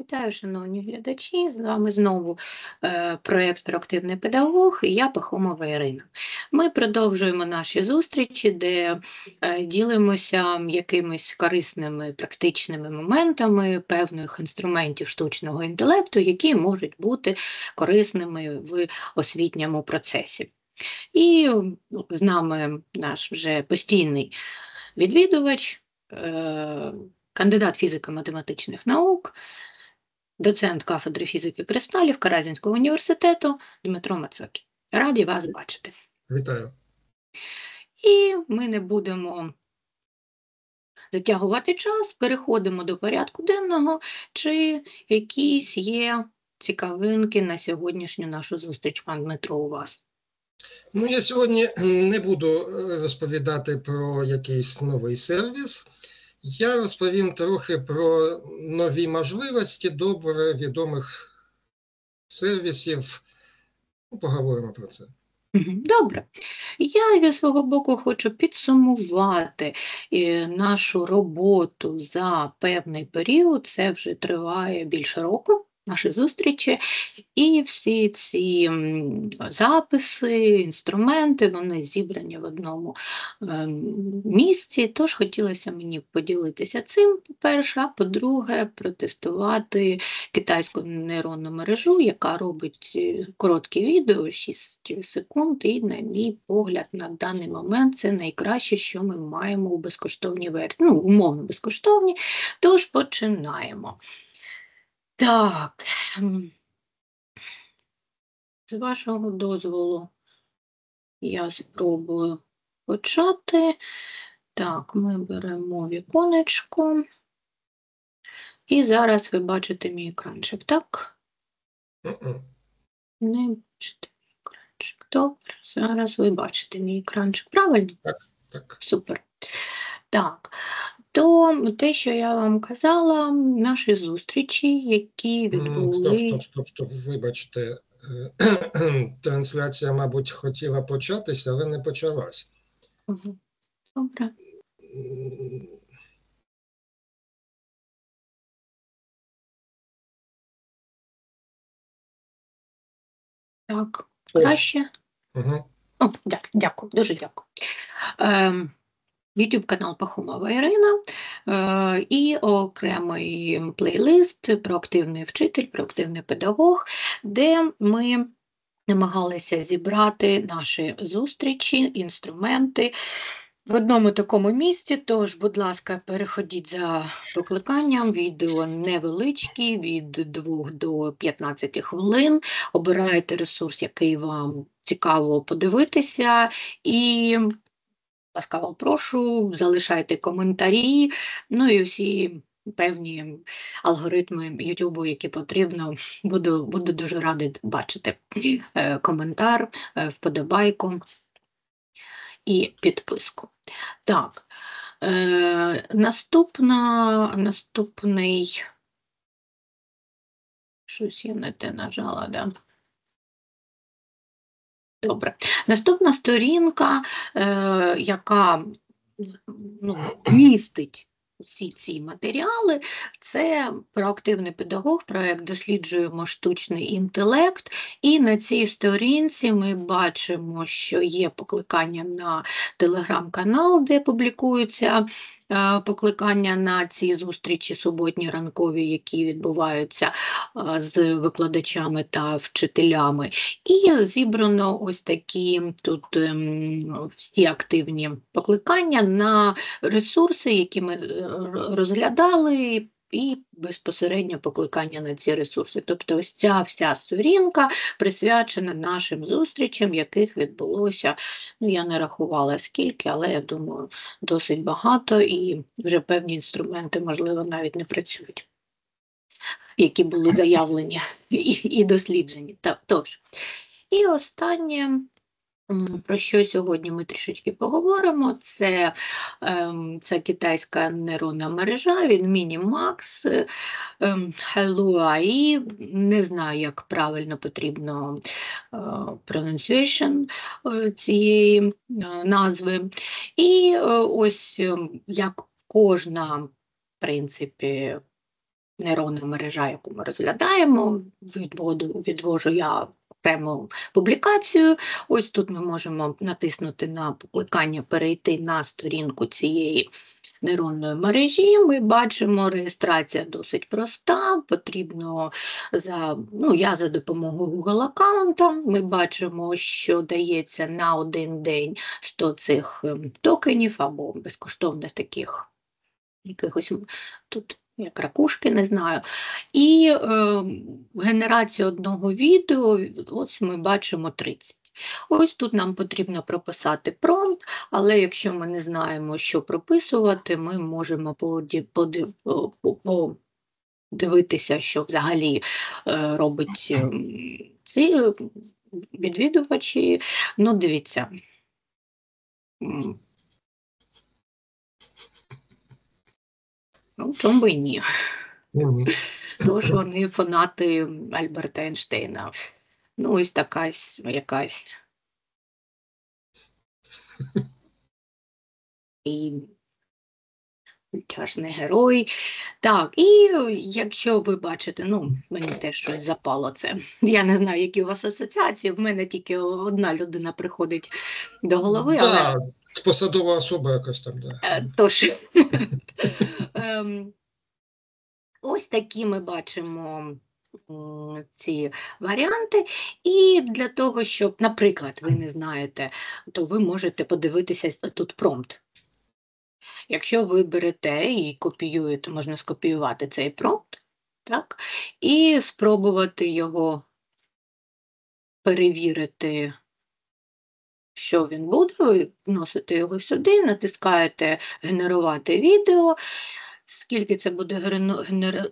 Вітаю, шановні глядачі. З вами знову е, проєкт Проактивний педагог і я Пахомова Ірина. Ми продовжуємо наші зустрічі, де е, ділимося якимись корисними практичними моментами певних інструментів штучного інтелекту, які можуть бути корисними в освітньому процесі. І ну, з нами наш вже постійний відвідувач. Е, кандидат фізико-математичних наук, доцент кафедри фізики кристалів Каразінського університету Дмитро Мацокі. Раді вас бачити. Вітаю. І ми не будемо затягувати час, переходимо до порядку денного, чи якісь є цікавинки на сьогоднішню нашу зустріч, пан Дмитро, у вас. Ну, я сьогодні не буду е, розповідати про якийсь новий сервіс. Я розповім трохи про нові можливості добре відомих сервісів. Ну, Поговоримо про це. Добре. Я зі свого боку хочу підсумувати е, нашу роботу за певний період. Це вже триває більше року наші зустрічі, і всі ці записи, інструменти, вони зібрані в одному ем, місці. Тож хотілося мені поділитися цим, по-перше, а по-друге, протестувати китайську нейронну мережу, яка робить е, короткі відео, 6 секунд, і, на мій погляд, на даний момент це найкраще, що ми маємо у безкоштовній версії, ну, умовно безкоштовні. Тож починаємо. Так, з вашого дозволу я спробую почати. Так, ми беремо віконечко. І зараз ви бачите мій екранчик, так? Не бачите мій екранчик. Добре, зараз ви бачите мій екранчик. Правильно? Так, так. Супер. Так, то те, що я вам казала, наші зустрічі, які відбули. Стоп, стоп, стоп, стоп, вибачте, е, трансляція, мабуть, хотіла початися, але не почалась. Добре. Так, краще. Угу. О, дякую, дуже дякую. Ем, YouTube канал Пахомова Ірина е, і окремий плейлист проактивний вчитель, проактивний педагог, де ми намагалися зібрати наші зустрічі, інструменти. В одному такому місці, тож, будь ласка, переходіть за покликанням, відео невеличкі, від 2 до 15 хвилин. Обирайте ресурс, який вам цікаво подивитися, і ласкаво прошу, залишайте коментарі, ну і всі певні алгоритми YouTube, які потрібно, буду, буду дуже радий бачити е, коментар, е, вподобайку і підписку. Так, е, наступна, наступний, щось я не те нажала, да? Добре. Наступна сторінка, е, яка ну, містить всі ці матеріали, це проактивний педагог, проєкт досліджуємо штучний інтелект, і на цій сторінці ми бачимо, що є покликання на телеграм-канал, де публікуються покликання на ці зустрічі суботні ранкові, які відбуваються е, з викладачами та вчителями. І зібрано ось такі тут ем, всі активні покликання на ресурси, які ми е, розглядали і безпосередньо покликання на ці ресурси. Тобто ось ця вся сторінка присвячена нашим зустрічам, яких відбулося, ну я не рахувала скільки, але я думаю, досить багато і вже певні інструменти, можливо, навіть не працюють, які були заявлені і, і досліджені. Тож. І останнє про що сьогодні ми трішечки поговоримо? Це ем, це китайська нейронна мережа від Minimax ем, Hello не знаю, як правильно потрібно е, pronunciation е, цієї е, назви. І ось ем, як кожна, в принципі, нейронна мережа, яку ми розглядаємо, відводу, відвожу я окрему публікацію. Ось тут ми можемо натиснути на публікання, перейти на сторінку цієї нейронної мережі. Ми бачимо, реєстрація досить проста, потрібно за, ну, я за допомогою Google аккаунта. Ми бачимо, що дається на один день 100 цих ем, токенів або безкоштовних таких якихось тут як ракушки, не знаю. І е, генерація одного відео, ось ми бачимо 30. Ось тут нам потрібно прописати промпт, але якщо ми не знаємо, що прописувати, ми можемо подивитися, що взагалі е, робить ем, ці відвідувачі. Ну, дивіться. Ну, чому би і ні. Тож вони фанати Альберта Ейнштейна. Ну, ось така якась. І тяжний герой. Так, і якщо ви бачите, ну, мені теж щось запало це. Я не знаю, які у вас асоціації, в мене тільки одна людина приходить до голови. Але... Посадова особа якась там, да. Е, тож, ем, ось такі ми бачимо ці варіанти. І для того, щоб, наприклад, ви не знаєте, то ви можете подивитися тут промпт. Якщо ви берете і копіюєте, можна скопіювати цей промпт, так, і спробувати його перевірити, що він буде, ви вносите його сюди, натискаєте Генерувати відео, Скільки це буде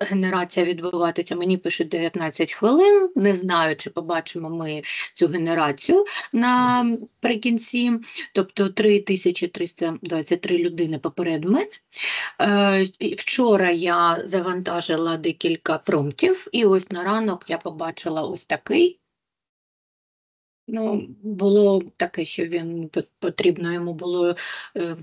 генерація відбуватися? Мені пишуть 19 хвилин. Не знаю, чи побачимо ми цю генерацію наприкінці, тобто 3323 людини поперед мене. Е, вчора я завантажила декілька промптів, і ось на ранок я побачила ось такий. Ну, Було таке, що він потрібно йому було. Е,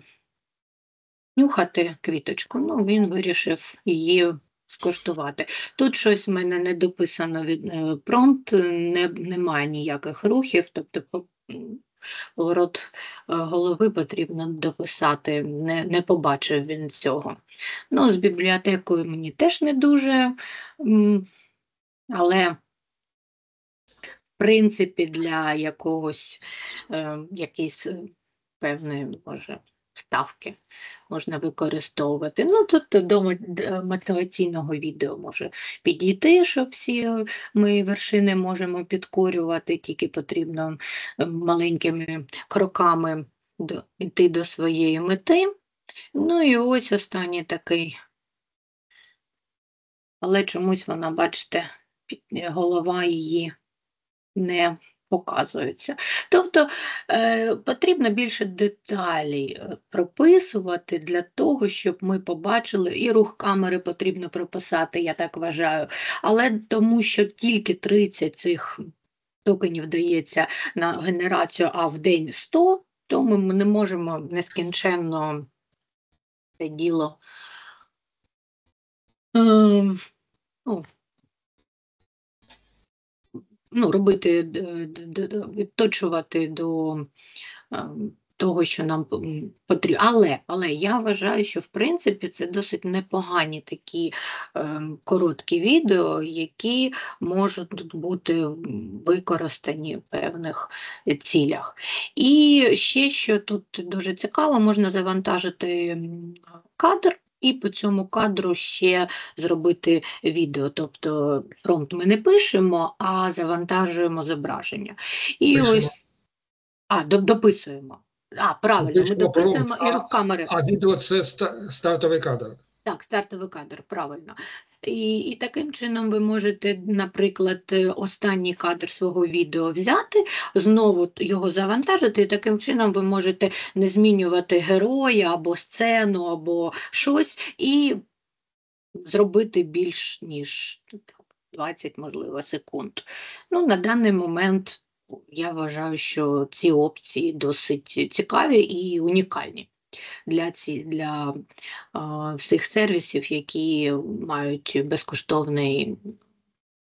нюхати квіточку, ну він вирішив її скоштувати. Тут щось в мене не дописано від е, промпт, не, немає ніяких рухів, тобто поворот е, голови потрібно дописати, не не побачив він цього. Ну, З бібліотекою мені теж не дуже, але принципі для якогось е, якийсь певної, може ставки можна використовувати. Ну, Тут до мотиваційного відео може підійти, що всі ми вершини можемо підкорювати, тільки потрібно маленькими кроками йти до своєї мети. Ну і ось останній такий, але чомусь вона, бачите, голова її не показуються. Тобто е, потрібно більше деталей е, прописувати для того, щоб ми побачили, і рух камери потрібно прописати, я так вважаю. Але тому що тільки 30 цих токенів дається на генерацію, а в день 100, то ми не можемо нескінченно це діло. Е, ну, ну, робити, відточувати до того, що нам потрібно. Але але я вважаю, що в принципі це досить непогані такі е, короткі відео, які можуть бути використані в певних цілях. І ще що тут дуже цікаво, можна завантажити кадр і по цьому кадру ще зробити відео. Тобто промпт ми не пишемо, а завантажуємо зображення. І Пишемо. ось, а, дописуємо. А, правильно, ми дописуємо і рух камери. А відео це стартовий кадр. Так, стартовий кадр, правильно. І і таким чином ви можете, наприклад, е, останній кадр свого відео взяти, знову його завантажити, і таким чином ви можете не змінювати героя або сцену, або щось, і зробити більш ніж 20, можливо, секунд. Ну, На даний момент я вважаю, що ці опції досить цікаві і унікальні. Для ці, для а, всіх сервісів, які мають безкоштовний.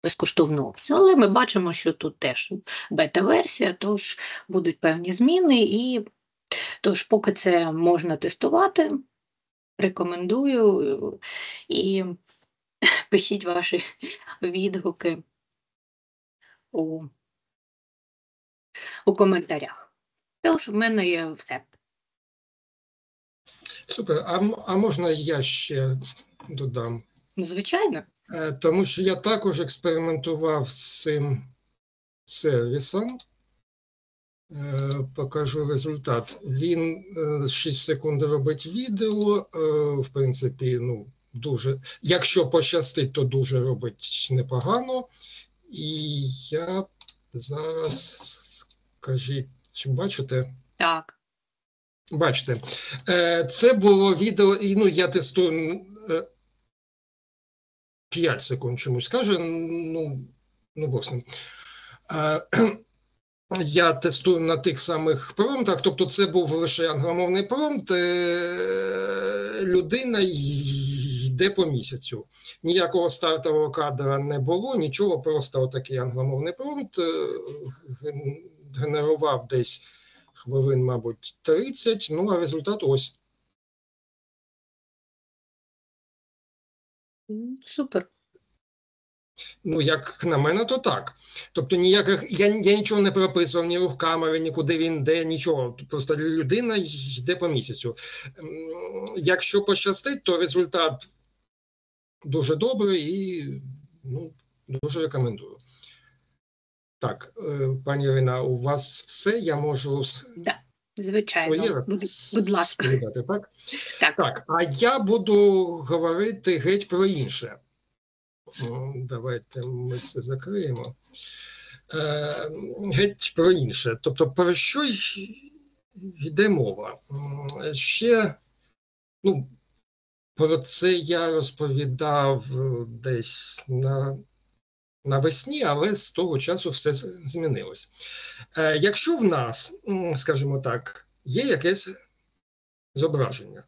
Безкоштовну але ми бачимо, що тут теж бета-версія, тож будуть певні зміни, і тож, поки це можна тестувати, рекомендую і пишіть ваші відгуки у, у коментарях. Тож в мене є все. Супер. А, а можна я ще додам? Ну, Звичайно. Е, Тому що я також експериментував з цим сервісом. Е, Покажу результат. Він е, 6 секунд робить відео. е, В принципі, ну, дуже. Якщо пощастить, то дуже робить непогано. І я зараз скажіть, чи бачите? Так. Бачите, е, це було відео, і ну я тестую е, 5 секунд чомусь каже. Ну, ну Бог ним. Е, Я тестую на тих самих промптах, тобто це був лише англомовний промпт, е, людина йде по місяцю. Ніякого стартового кадра не було, нічого, просто отакий англомовний промпт е, генерував десь хвилин, мабуть, 30, ну а результат ось. Супер. Ну, як на мене, то так. Тобто ніяких, я, я нічого не прописував, ні рух камери, нікуди він йде, нічого. Просто людина йде по місяцю. Якщо пощастить, то результат дуже добрий і ну, дуже рекомендую. Так, е, пані Ірина, у вас все, я можу с- Звичайно. своє Будь, будь ласка. розповідати, так? Так. Так, а я буду говорити геть про інше. Давайте ми це закриємо. Е, Геть про інше. Тобто, про що йде мова? Ще ну, про це я розповідав е, десь на, навесні, але з того часу все змінилось. Е, Якщо в нас, скажімо так, є якесь зображення.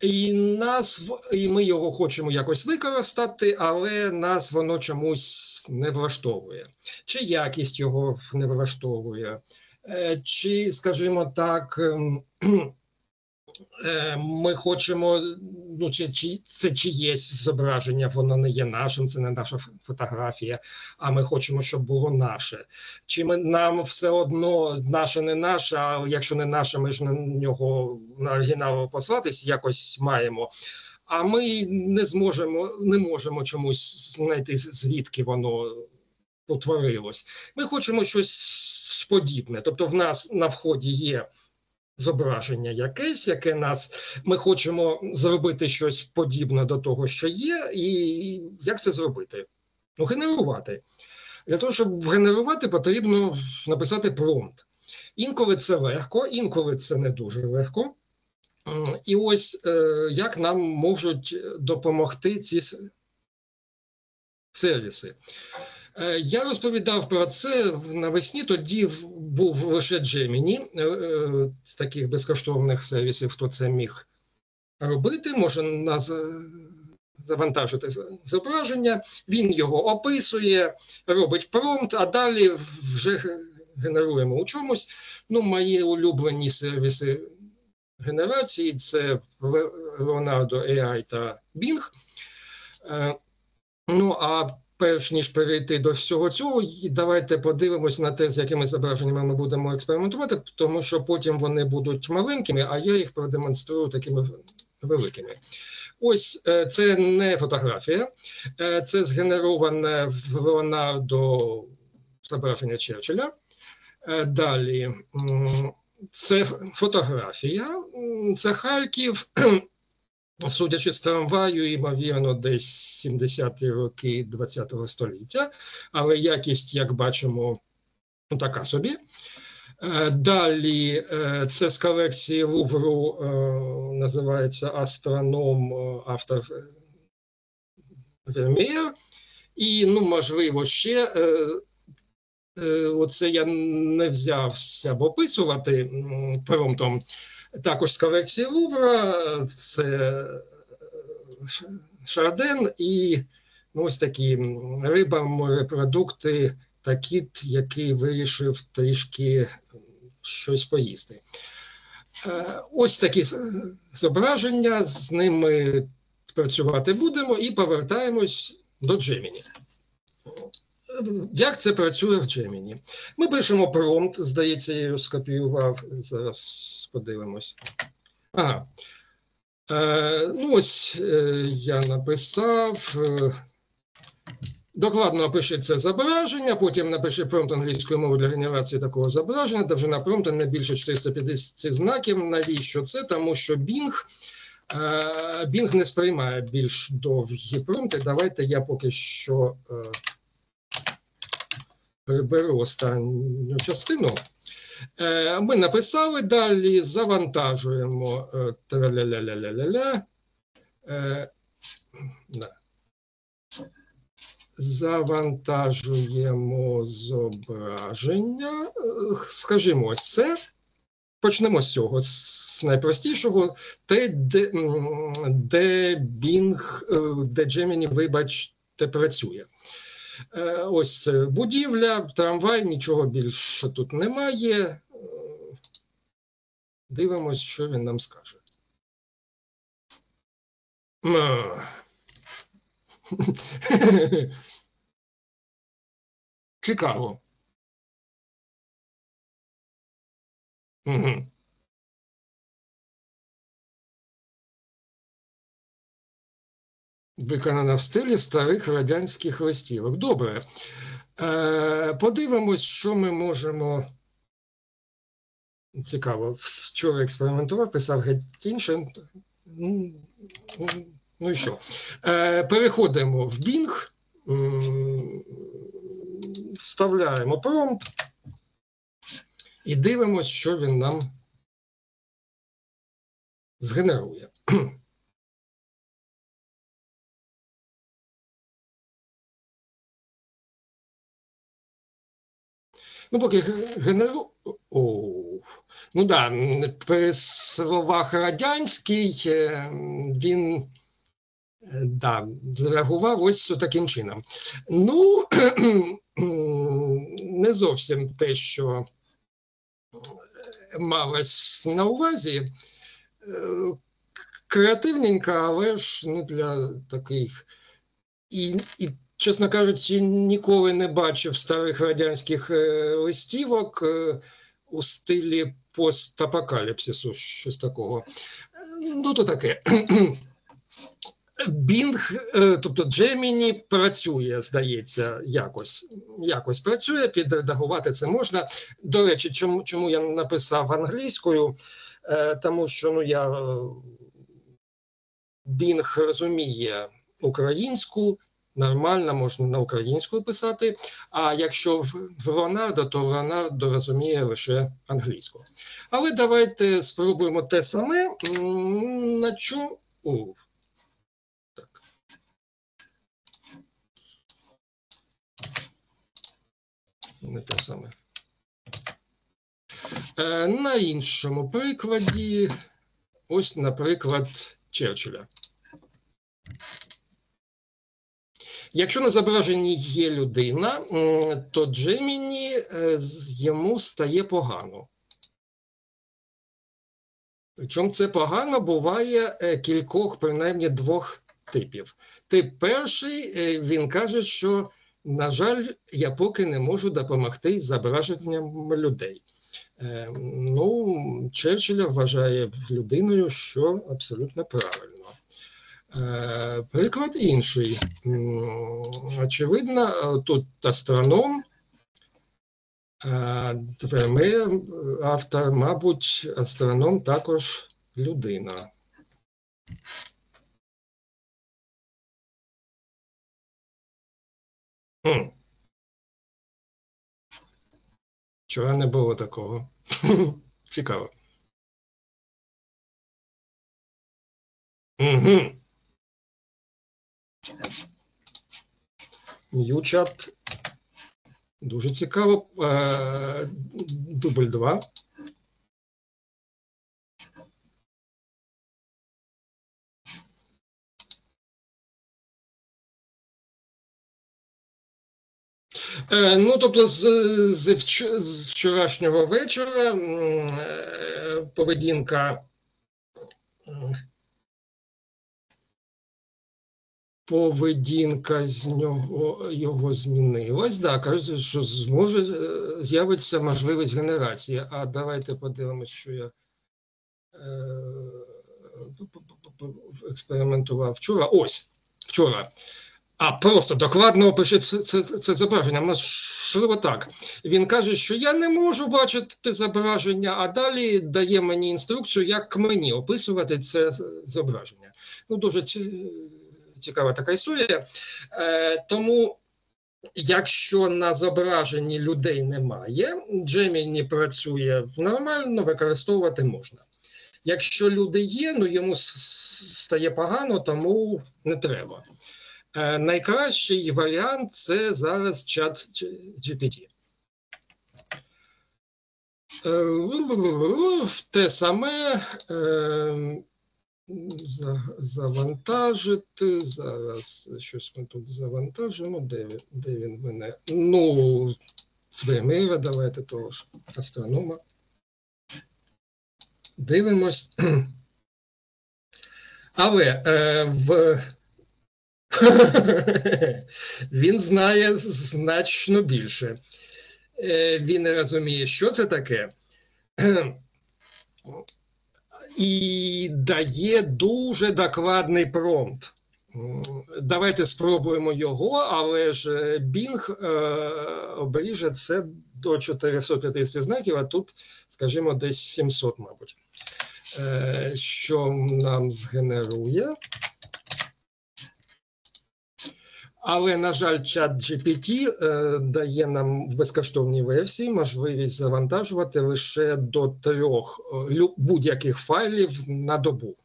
І нас і ми його хочемо якось використати, але нас воно чомусь не влаштовує. Чи якість його не влаштовує, е, чи, скажімо так, ем, ми хочемо, ну чи, чи це чиєсь зображення, воно не є нашим, це не наша фотографія, а ми хочемо, щоб було наше. Чи ми нам все одно наше не наше, а якщо не наше, ми ж на нього на оригінал послатись якось маємо. А ми не зможемо, не можемо чомусь знайти звідки воно утворилось. Ми хочемо щось подібне. Тобто, в нас на вході є зображення якесь, яке нас ми хочемо зробити щось подібне до того, що є, і як це зробити? Ну, генерувати. Для того, щоб генерувати, потрібно написати промпт. Інколи це легко, інколи це не дуже легко. І ось е, як нам можуть допомогти ці сервіси. Е, Я розповідав про це навесні. Тоді був лише Gemini е, е, з таких безкоштовних сервісів, хто це міг робити. Може нас завантажити зображення. Він його описує, робить промпт, а далі вже генеруємо у чомусь. Ну, мої улюблені сервіси генерації це Leonardo AI та Bing. Ну, а перш ніж перейти до всього цього, давайте подивимось на те, з якими зображеннями ми будемо експериментувати, тому що потім вони будуть маленькими, а я їх продемонструю такими великими. Ось е, це не фотографія, е, це згенероване в Леонардо зображення Черчилля. Е, Далі це фотографія, це Харків. Судячи з трамваю, ймовірно, десь 70-ті роки ХХ століття, але якість, як бачимо, ну, така собі. Е, Далі е, це з колекції Лувру, е, називається Астроном, автор Вермеєр. І, ну, можливо, ще оце я не взявся б описувати м, промптом. Також з колекції Лувра, це Шарден і ну, ось такі риба, морепродукти та кіт, який вирішив трішки щось поїсти. Е, ось такі зображення, з ними працювати будемо і повертаємось до Gemini. Як це працює в Gemini? Ми пишемо промпт, здається, я його скопіював. Зараз подивимось. Ага. Е, ну, ось е, я написав. Е, Докладно опиши це зображення, потім напиши промпт англійською мовою для генерації такого зображення, довжина промпту не більше 450 знаків. Навіщо це? Тому що Bing, е, Bing не сприймає більш довгі промпти. Давайте я поки що е, приберу останню частину. Е, ми написали, далі завантажуємо траля-ля-ля-ля-ля-ля. Завантажуємо зображення. Е, скажімо, ось це. Почнемо з цього, з найпростішого, те, де, де Bing, е, де Gemini, вибачте, працює. Е, ось будівля, трамвай, нічого більше тут немає. Дивимось, що він нам скаже. Цікаво. Угу. Виконана в стилі старих радянських листівок. Добре. Е, Подивимось, що ми можемо. Цікаво, вчора експериментував, писав геть інше. Ну, і що? Е, Переходимо в Bing вставляємо промпт і дивимося, що він нам згенерує. Ну, поки генеру. О, ну да, при словах радянський е, він да, зреагував ось таким чином. Ну, не зовсім те, що малось на увазі. Е, креативненька, але ж ну, для таких. І, і, чесно кажучи, ніколи не бачив старих радянських е, листівок е, у стилі постапокаліпсису, щось такого. Ну, то таке. Е, тобто Gemini працює, здається, якось якось працює, підредагувати це можна. До речі, чому чому я написав англійською? Е, тому що ну, я Bing розуміє українську, нормально можна на українську писати. А якщо в Леонардо, то Леонардо розуміє лише англійську. Але давайте спробуємо те саме. На чому. не те саме. Е, на іншому прикладі, ось, наприклад, Черчилля. Якщо на зображенні є людина, то Джеміні е, йому стає погано. Причому це погано буває е, кількох, принаймні двох типів. Тип перший, він каже, що на жаль, я поки не можу допомогти з зображенням людей. Е, ну, Черчилля вважає людиною, що абсолютно правильно. Е, приклад інший. Очевидно, тут астроном, Верме, автор, мабуть, астроном також людина. Чого не було такого? Цікаво. Угу. Ньючат. Дуже цікаво. Е, дубль 2. Е, ну, тобто, з, з з, вчорашнього вечора е, поведінка поведінка з нього його змінилась. Да, каже, що зможе е, з'явиться можливість генерації. А давайте подивимось, що я е, експериментував вчора. Ось вчора. А просто докладно опише це, це, це зображення. Можливо, так. Він каже, що я не можу бачити зображення, а далі дає мені інструкцію, як мені описувати це зображення. Ну, дуже ці- цікава така історія. Е, тому, якщо на зображенні людей немає, Gemini працює нормально, використовувати можна. Якщо люди є, ну йому стає погано, тому не треба. Е, найкращий варіант це зараз чат GPT. Е, Те саме е, завантажити. Зараз щось ми тут завантажимо. Де він, де він мене? Ну, з Вемира, давайте того ж астронома. Дивимось. Але е, в він знає значно більше. Е, Він не розуміє, що це таке, і дає дуже докладний промпт. Давайте спробуємо його, але ж Бінг Bing е, обріже це до 450 знаків, а тут, скажімо, десь 700, мабуть. Е, Що нам згенерує? Але, на жаль, чат GPT е, дає нам в безкоштовній версії можливість завантажувати лише до трьох е, будь-яких файлів на добу.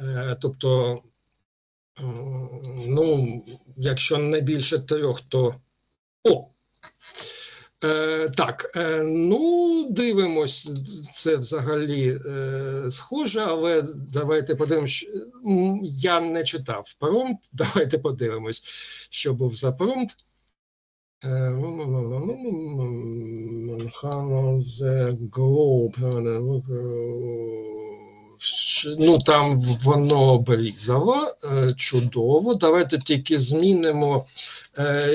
Е, тобто, ну, якщо не більше трьох, то. О! Е, так, е, ну, дивимось, це взагалі е, схоже, але давайте подивимось. Я не читав промпт, давайте подивимось, що був за. Е, the globe, Ш- Ну, там воно обрізало, е, чудово. Давайте тільки змінимо. Е,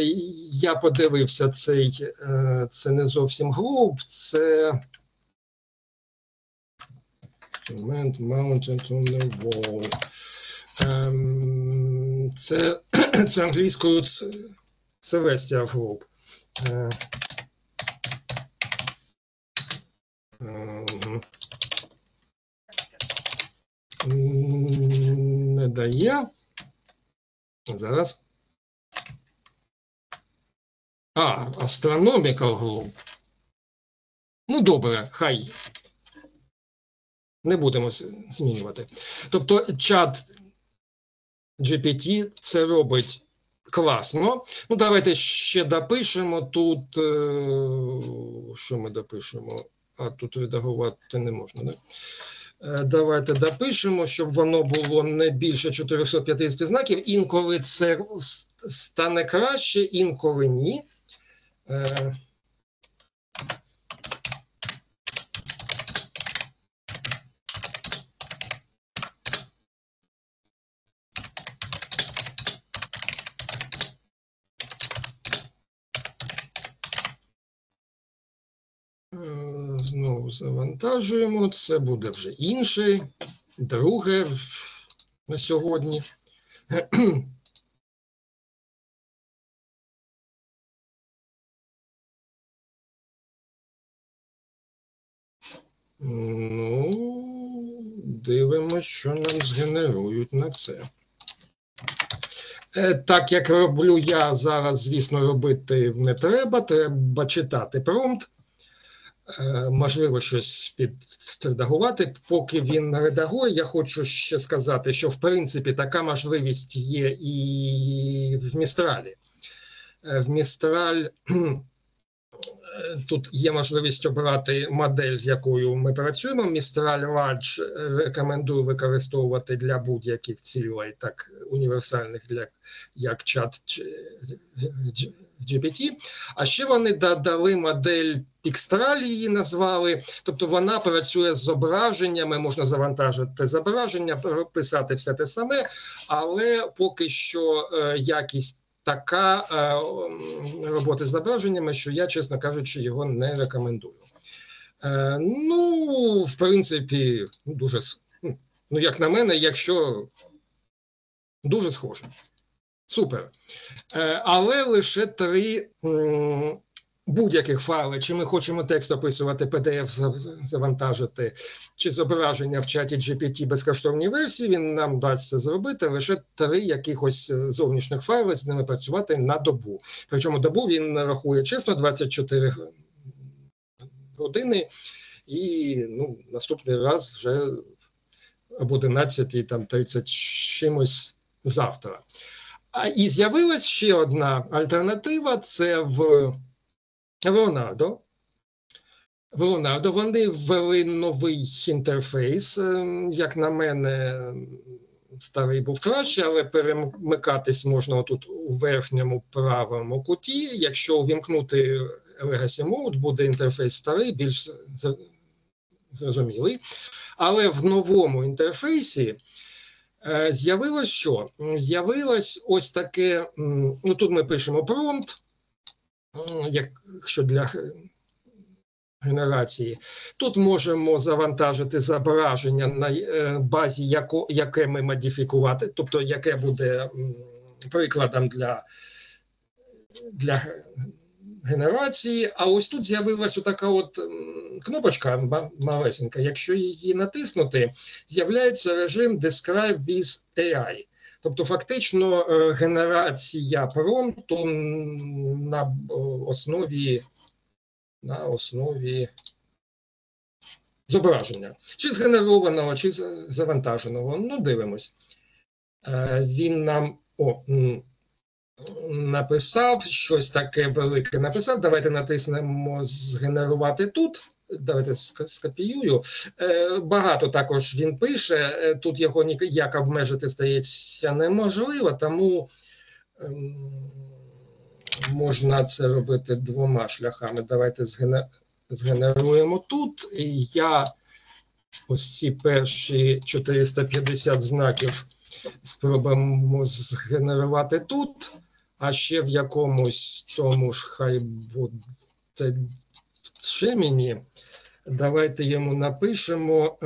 Я подивився цей, е, це не зовсім глоб, це instrument mounted on the wall. Ем, Це, це англійською це, Celestial Globe. Е, ем, м, Не дає. Зараз. А, Astronomical Globe. Ну, добре, хай. Не будемо змінювати. Тобто, чат GPT це робить класно. Ну, давайте ще допишемо тут. е, Що ми допишемо? А тут редагувати не можна, да? Е, Давайте допишемо, щоб воно було не більше 450 знаків. Інколи це стане краще, інколи ні. Е, Е, Знову завантажуємо. Це буде вже інше, друге на сьогодні. Ну, дивимося, що нам згенерують на це. Е, Так як роблю я зараз, звісно, робити не треба. Треба читати промпт. Е, Можливо, щось підредагувати. Поки він редагує, я хочу ще сказати, що в принципі така можливість є і в Містралі. Е, В Містраль тут є можливість обрати модель, з якою ми працюємо. Містраль Large рекомендую використовувати для будь-яких цілей, так універсальних, для, як чат GPT. А ще вони додали модель Pixtral, її назвали. Тобто вона працює з зображеннями, можна завантажити зображення, писати все те саме, але поки що е, якість. Така е, робота з зображеннями, що я, чесно кажучи, його не рекомендую. Е, ну, в принципі, дуже ну, як на мене, якщо дуже схоже. Супер. Е, але лише три будь-яких файли, чи ми хочемо текст описувати, PDF завантажити, чи зображення в чаті GPT безкоштовній версії, він нам дасть це зробити лише три якихось е, зовнішніх файли, з ними працювати на добу. Причому добу він рахує чесно 24 години, і ну, наступний раз вже об 11 там 30 чимось завтра. А і з'явилась ще одна альтернатива: це в Leonardo. В Leonardo вони ввели новий інтерфейс. Ем, як на мене, старий був краще, але перемикатись можна тут у верхньому правому куті. Якщо увімкнути Legacy Mode, буде інтерфейс старий, більш зрозумілий. Але в новому інтерфейсі е, з'явилось що? З'явилось ось таке. Ну тут ми пишемо промпт, якщо для генерації. Тут можемо завантажити зображення на е, базі, яке ми модифікувати, тобто яке буде прикладом для для генерації. А ось тут з'явилася така от кнопочка малесенька. Якщо її натиснути, з'являється режим Describe with AI. Тобто, фактично, е, генерація промпту на основі на основі зображення, чи згенерованого, чи завантаженого. Ну, дивимось. Е, він нам о, написав щось таке велике. Написав. Давайте натиснемо згенерувати тут. Давайте скопіюю. Е, багато також він пише. Е, тут його ніяк обмежити стається неможливо, тому ем, можна це робити двома шляхами. Давайте згенеруємо тут. І я ось ці перші 450 знаків спробуємо згенерувати тут, а ще в якомусь тому ж хай буде Шемені. Давайте йому напишемо.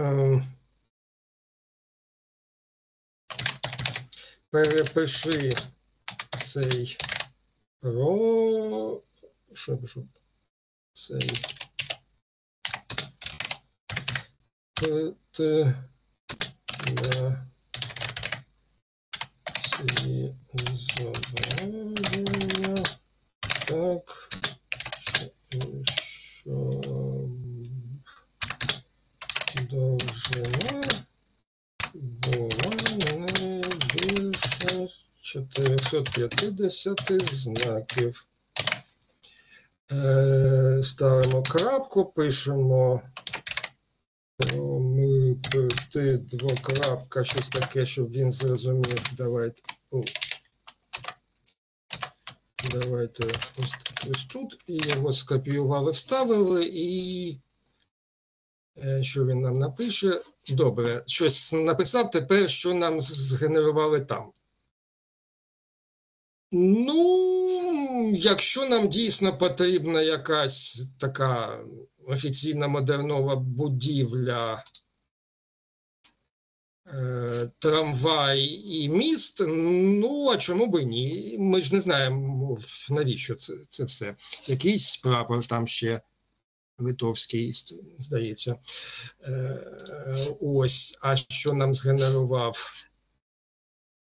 Перепиши цей про. Що я пишу? Цей. Т. На зображення. Так. 450 знаків. Е, ставимо крапку, пишемо промити двокрапка, щось таке, щоб він зрозумів. Давайте. О. Давайте ось, ось тут і його скопіювали, вставили і Е, що він нам напише? Добре, щось написав тепер, що нам згенерували там. Ну, якщо нам дійсно потрібна якась така офіційна модернова будівля, е, трамвай і міст, ну а чому би ні? Ми ж не знаємо, навіщо це це все. Якийсь прапор там ще литовський, здається. Е, ось, а що нам згенерував?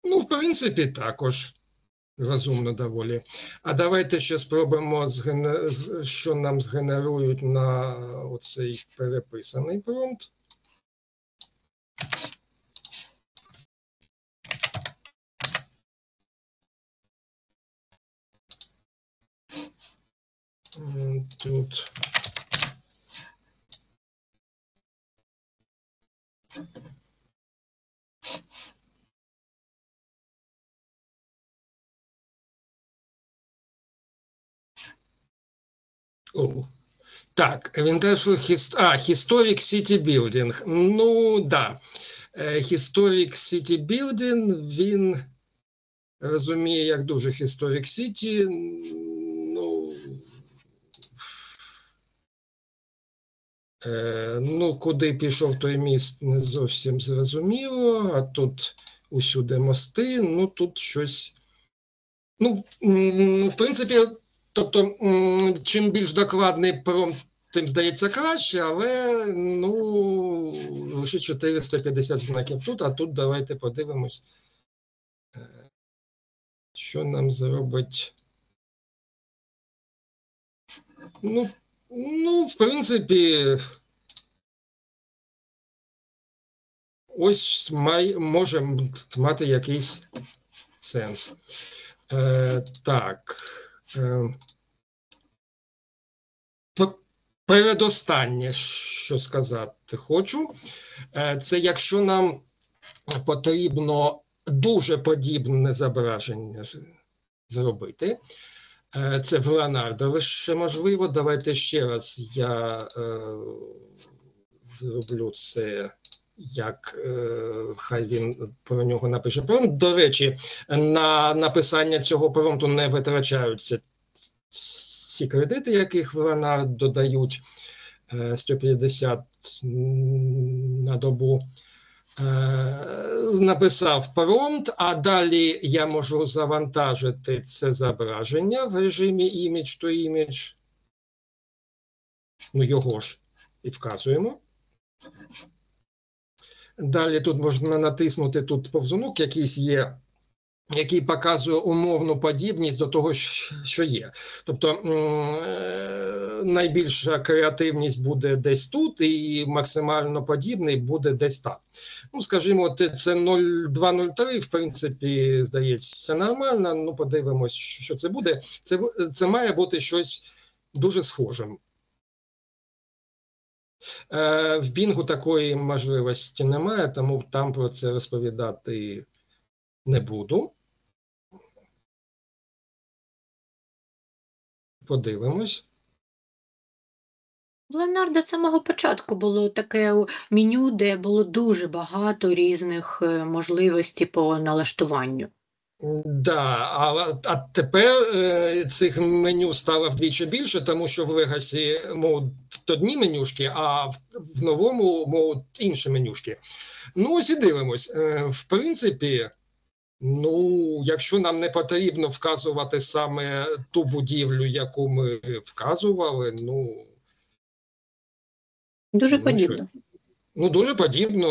Ну, в принципі, також розумно доволі. А давайте ще спробуємо, що нам згенерують на оцей переписаний промпт. Тут Так, він теж хіс... а, Historic City Building. Ну, да. Е, Historic City Building, він розуміє, як дуже Historic City. Ну, е, ну, куди пішов той міст, не зовсім зрозуміло, а тут усюди мости, ну тут щось. Ну, в принципі, тобто, чим більш докладний промпт, тим здається краще, але ну, лише 450 знаків тут, а тут давайте подивимось, е, що нам зробить. Ну, ну, в принципі, ось май, може мати якийсь сенс. Е, Так. Е, Передостаннє, що сказати хочу, е, це якщо нам потрібно дуже подібне зображення зробити. Е, Це в Леонардо лише можливо. Давайте ще раз я зроблю це, як е, хай він про нього напише промпт. До речі, на написання цього промпту не витрачаються ці кредити, яких в Леонардо дають е, 150 на добу. Е, Написав промпт, а далі я можу завантажити це зображення в режимі image to image. Ну, його ж і вказуємо. Далі тут можна натиснути тут повзунок, якийсь є, який показує умовну подібність до того, що є. Тобто е, найбільша креативність буде десь тут, і максимально подібний буде десь там. Ну, скажімо, це 0,203, в принципі, здається, нормально. Ну, подивимось, що це буде. Це, це має бути щось дуже схожим. Е, В Бінгу такої можливості немає, тому там про це розповідати не буду. Подивимось. В Леонардо з самого початку було таке меню, де було дуже багато різних е, можливостей по налаштуванню. Да, а, а тепер е, цих меню стало вдвічі більше, тому що в Legacy мов одні менюшки, а в, в новому мов інші менюшки. Ну, ось і дивимось. Е, в принципі, ну, якщо нам не потрібно вказувати саме ту будівлю, яку ми вказували, ну. Дуже Ну, подібно. Ну, дуже подібно.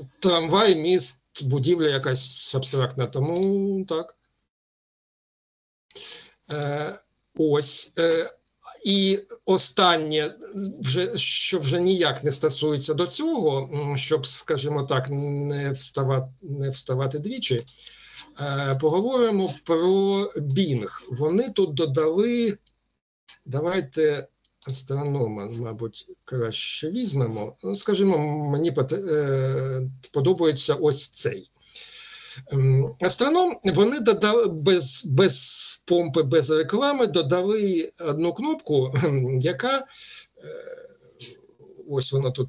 Е, Трамвай, міст, будівля якась абстрактна, тому так. Е, ось. Е, і останнє, вже, що вже ніяк не стосується до цього, щоб, скажімо так, не вставати, не вставати двічі. Е, поговоримо про Bing. Вони тут додали. Давайте астронома, мабуть, краще візьмемо. Ну, Скажімо, мені е, подобається ось цей. Ем, Астроном вони додали без, без помпи, без реклами, додали одну кнопку, яка е, ось вона тут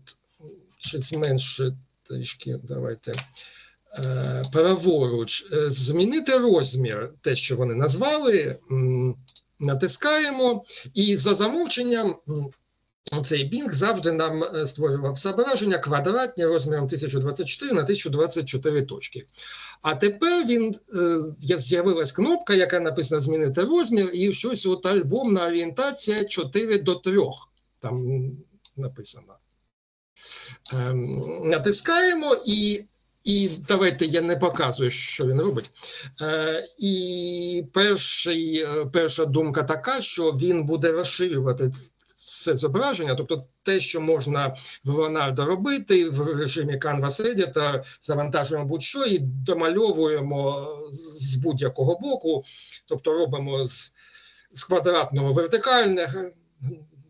щось менше трішки. Давайте. е, Праворуч, змінити розмір, те, що вони назвали, натискаємо, і за замовченням цей Bing завжди нам е, створював зображення квадратні розміром 1024 на 1024 точки. А тепер він е, з'явилась кнопка, яка написана змінити розмір, і щось от альбомна орієнтація 4 до 3. Там написано. Ем, натискаємо і. І давайте я не показую, що він робить. Е, і перший, е, перша думка така, що він буде розширювати це зображення, тобто те, що можна в Leonardo робити в режимі Canvas Editor, завантажуємо будь-що і домальовуємо з будь-якого боку, тобто робимо з, з квадратного вертикальне,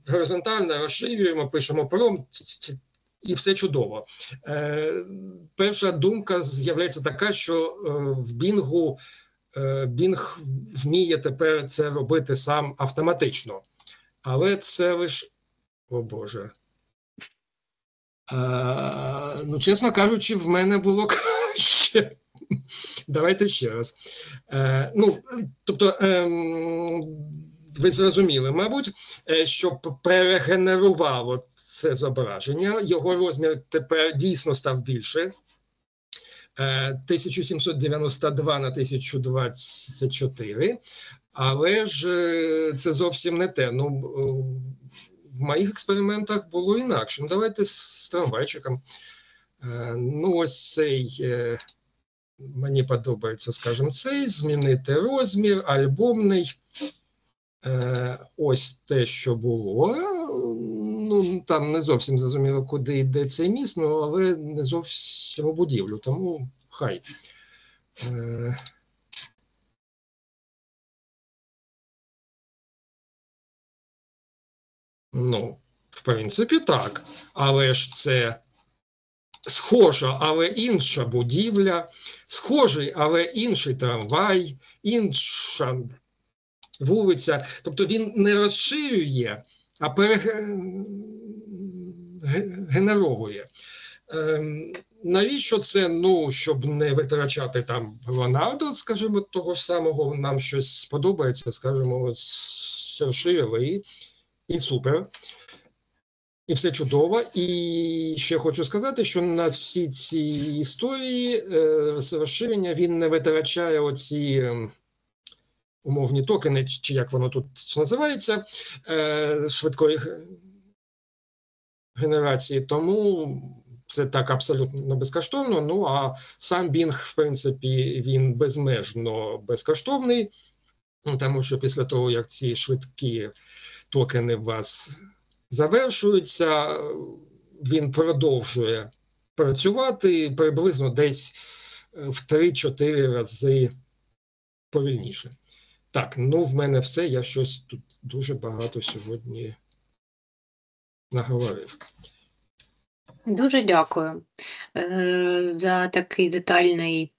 горизонтальне, розширюємо, пишемо промпт, і все чудово. Е, перша думка з'являється така, що е, в Бінгу е, Bing вміє тепер це робити сам автоматично. Але це лише, о Боже. А, ну, чесно кажучи, в мене було краще. Давайте ще раз. Е, ну, тобто, е, ви зрозуміли, мабуть, е, щоб перегенерувало це зображення, його розмір тепер дійсно став більше. 1792 е, на 1024, але ж е, це зовсім не те. Ну, В моїх експериментах було інакше. Ну, Давайте з трамвайчиком. Ну, ось цей Мені подобається, скажімо, цей, змінити розмір, альбомний. Е, Ось те, що було. Ну, Там не зовсім зрозуміло, куди йде цей міст, ну, але не зовсім у будівлю, тому хай. Е, Ну, в принципі, так. Але ж це схожа, але інша будівля, схожий, але інший трамвай, інша вулиця. Тобто він не розширює, а перегенеровує. Ем, навіщо це? Ну, щоб не витрачати там Леонардо, скажімо, того ж самого, нам щось сподобається, скажімо, розширили і, і супер і все чудово. І ще хочу сказати, що на всі ці історії е, розширення він не витрачає оці ем, умовні токени, чи як воно тут називається, е, швидкої генерації. Тому це так абсолютно безкоштовно. Ну а сам Бінг, в принципі, він безмежно безкоштовний, тому що після того, як ці швидкі токени вас завершується, він продовжує працювати приблизно десь е, в 3-4 рази повільніше. Так, ну в мене все. Я щось тут дуже багато сьогодні наговорив. Дуже дякую е, за такий детальний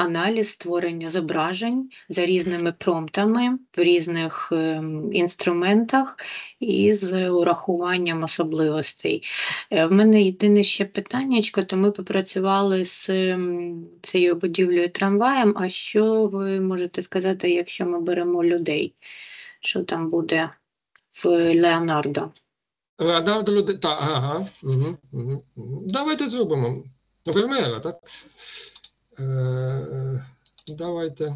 аналіз створення зображень за різними промптами в різних ем, інструментах і з урахуванням особливостей. Е, в мене єдине ще питання, то ми попрацювали з ем, цією будівлею трамваєм. А що ви можете сказати, якщо ми беремо людей? Що там буде в Леонардо? Леонардо люди. Так, ага. Угу, угу. Давайте зробимо. Вермеера, так? Е, давайте.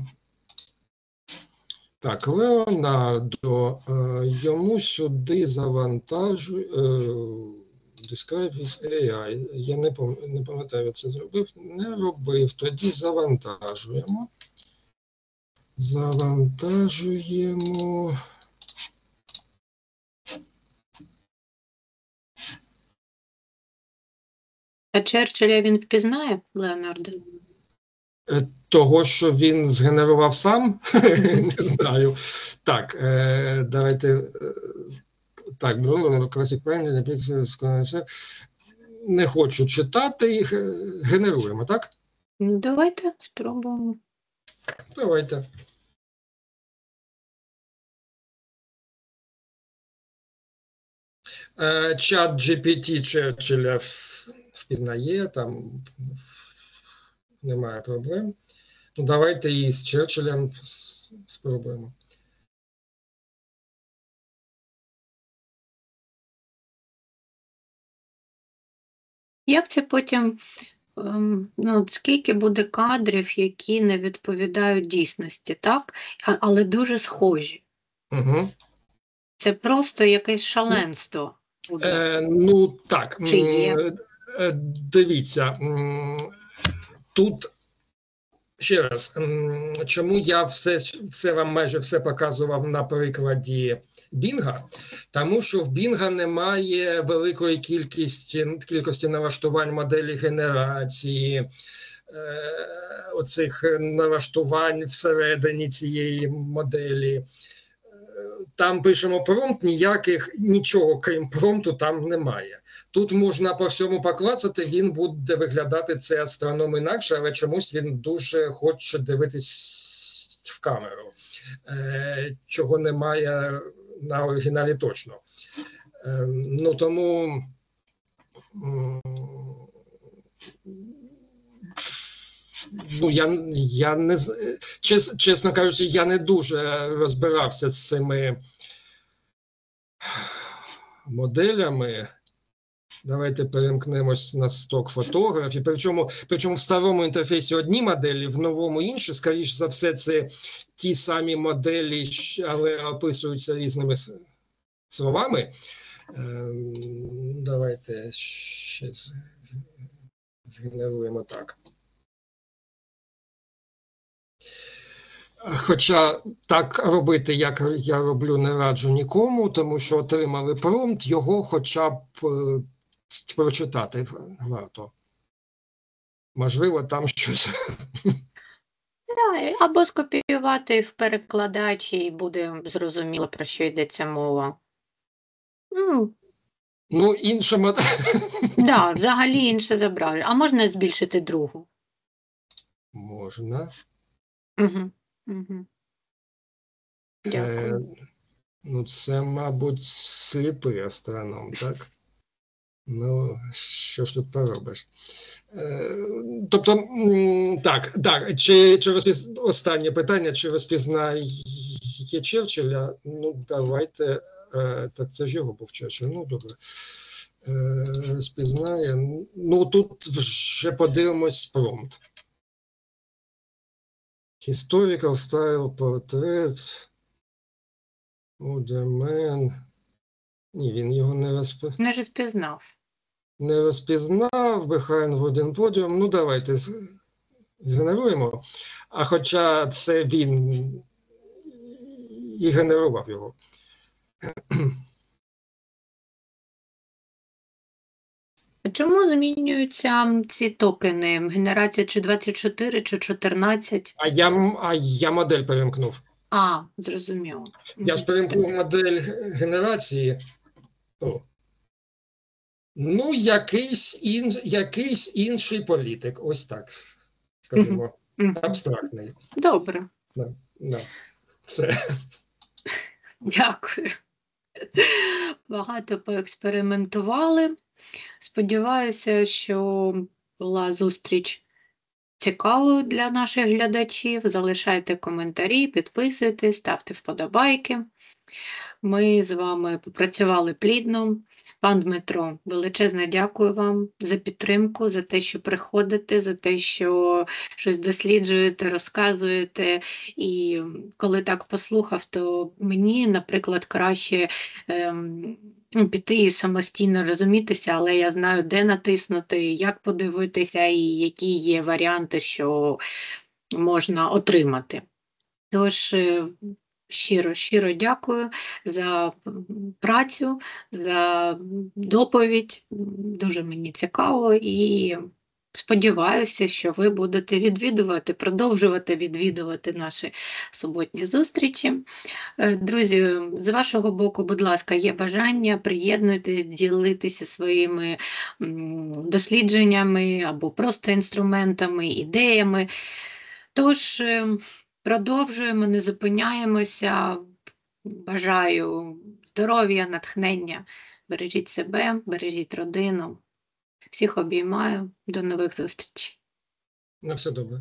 Так, Леонардо, е, йому сюди завантажує Describe with AI. Я не пам'ятаю, це зробив. Не робив. Тоді завантажуємо. Завантажуємо. А Черчилля він впізнає Леонардо? Е, того, що він згенерував сам, не знаю. Так, е, давайте е, так, ну, класик не хочу читати їх, генеруємо, так? Ну, давайте спробуємо. Давайте. Чат GPT Черчилля впізнає, там немає проблем. Ну, Давайте і з Черчиллем спробуємо. Як це потім, ем, ну, скільки буде кадрів, які не відповідають дійсності, так? Але дуже схожі? Угу. Це просто якесь шаленство. Буде. Е, Ну так, Чи є? Е, дивіться, тут ще раз, чому я все все вам майже все показував на прикладі Бінга, тому що в Бінга немає великої кількості кількості налаштувань моделі генерації. Е, оцих налаштувань всередині цієї моделі. Там пишемо промпт, ніяких нічого крім промпту там немає. Тут можна по всьому поклацати, він буде виглядати це астроном інакше, але чомусь він дуже хоче дивитись в камеру, е, чого немає на оригіналі точно. Е, ну тому ну, я я не чес, чесно кажучи, я не дуже розбирався з цими моделями. Давайте перемкнемось на сток фотографій. Причому причому в старому інтерфейсі одні моделі, в новому інші. Скоріше за все, це ті самі моделі, але описуються різними словами. Ем, давайте ще згенеруємо так. Хоча так робити, як я роблю, не раджу нікому, тому що отримали промпт, його хоча б е, прочитати варто. Можливо, там щось. Або скопіювати в перекладачі і буде зрозуміло, про що йдеться мова. Ну, ну інша модель. Да, взагалі інше зображення. А можна збільшити другу? Можна. Угу. Угу. Дякую. Е, ну, це, мабуть, сліпий астроном, так? Ну, що ж тут поробиш? Е, тобто, так, так, чи чи розпіз... останнє питання, чи розпізнає Черчилля? Ну, давайте, е, так це ж його був Черчилль, ну добре. Е, розпізнає. Ну, тут вже подивимось промпт. Historical style portrait. Удермен. Ні, він його не розпізнав. Не розпізнав. Не розпізнав, behind wooden podium. Ну, давайте згенеруємо. А хоча це він і генерував його. Чому змінюються ці токени? Генерація чи 24, чи 14? А я а я модель перемкнув. А, зрозуміло. Я ж перемкнув модель генерації. О. Ну, якийсь ін, якийсь інший політик, ось так, скажімо, абстрактний. Добре. Да, да. Все. Дякую. Багато поекспериментували. Сподіваюся, що була зустріч цікавою для наших глядачів. Залишайте коментарі, підписуйтесь, ставте вподобайки. Ми з вами попрацювали плідно. Пан Дмитро, величезне дякую вам за підтримку, за те, що приходите, за те, що щось досліджуєте, розказуєте. І коли так послухав, то мені, наприклад, краще ем, піти і самостійно розумітися, але я знаю, де натиснути, як подивитися, і які є варіанти, що можна отримати. Тож, е, Щиро, щиро дякую за працю, за доповідь. Дуже мені цікаво і сподіваюся, що ви будете відвідувати, продовжувати відвідувати наші суботні зустрічі. Е, друзі, з вашого боку, будь ласка, є бажання, приєднуйтесь, ділитися своїми дослідженнями або просто інструментами, ідеями. Тож, ем, Продовжуємо, не зупиняємося. Бажаю здоров'я, натхнення. Бережіть себе, бережіть родину. Всіх обіймаю. До нових зустрічей. На все добре.